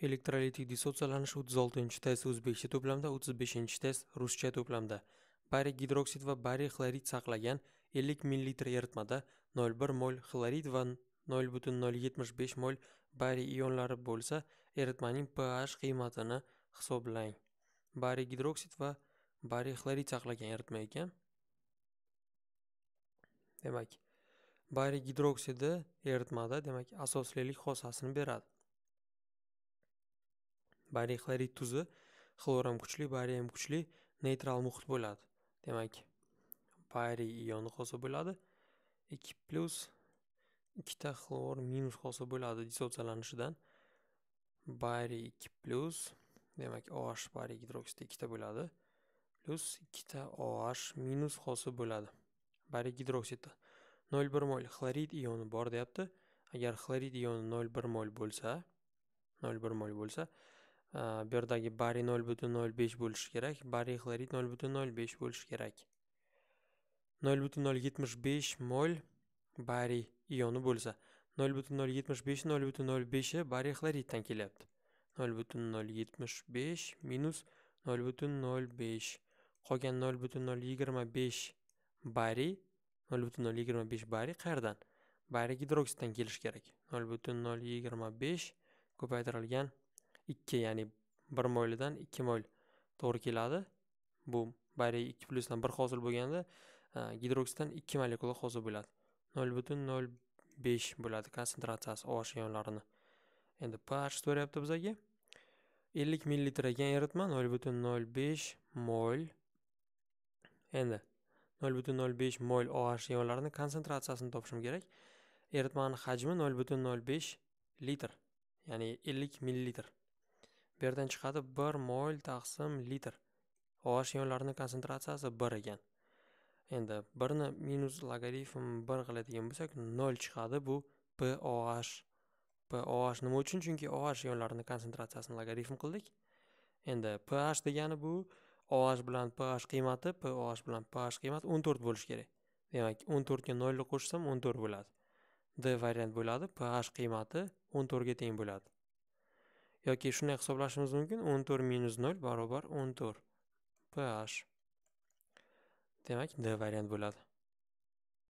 Elektrolitik dissotsialanish 36 test o'zbekcha to'plamda 35 test ruscha to'plamda bariy gidroksid va bariy xlorid saqlagan 50 ml eritmada 0,1 mol xlorid va 0,075 mol bariy ionlari bo'lsa eritmaning pH qiymatini hisoblang bariy gidroksid va bariy xlorid saqlagan eritma ekan demak bariy gidroksidi eritmada demak asoslilik xossasini beradi bariy xlorid tuzi. Xlor ham kuchli bariy ham kuchli. Neytral muhit bo'ladi. Demak bariy ioni hosil bo'ladi. Ikki plyus ikkita xlor minus hosil bo'ladi dissotsialanishidan bariy ikki plyus demak oh bariy gidroksid ikkita bo'ladi. Plyus ikkita oh minus hosil bo'ladi. Bariy gidroksidda nol bir mol xlorid ioni bor deyapti. Agar xlorid ioni nol bir mol bo'lsa nol bir mol bo'lsa bu yerdagi bariy nol butun nol besh bo'lishi kerak bariy xlorid nol butun nol besh bo'lishi kerak nol butun nol yetmish besh mol bariy ioni bo'lsa nol butun nol yetmish besh nol butun nol beshi bariy xloriddan kelyapti nol butun nol yetmish besh minus nol butun nol besh qolgan nol butun nol yigirma besh bariy nol butun nol yigirma besh bariy qayerdan bariy gidroksiddan kelishi kerak nol butun nol yigirma besh ko'paytirilgan ikki ya'ni bir moylidan ikki moyl to'g'ri keladi. Bu bariy ikki plyusdan bir hosil bo'lganda e, gidroksiddan ikki molekula hosil bo'ladi. Nol butun nol besh bo'ladi konsentratsiyasi oh ionlarini. Endi ph so'rayapti bizaga. Ellik millilitr ekan eritma nol butun nol besh mol endi nol butun nol besh mol oh ionlarini konsentratsiyasini topishim kerak. Eritmani hajmi nol butun nol besh litr ya'ni ellik millilitr. Bu yerdan chiqadi bir mol taqsim litr. Oh ionlarini konsentratsiyasi bir ekan. Endi birni minus logarifm bir qiladigan bo'lsak nol chiqadi bu poh poh nima uchun? Chunki oh ionlarini konsentratsiyasini logarifm qildik. Endi ph degani bu oh bilan ph qiymati poh bilan ph qiymati o'n to'rt bo'lishi kerak. Demak o'n to'rtga nolni qo'shsam o'n to'rt bo'ladi. D variant bo'ladi ph qiymati o'n to'rtga teng bo'ladi. Yoki shunday hisoblashimiz mumkin 14 minus 0 barobar 14 ph demak d variant bo'ladi.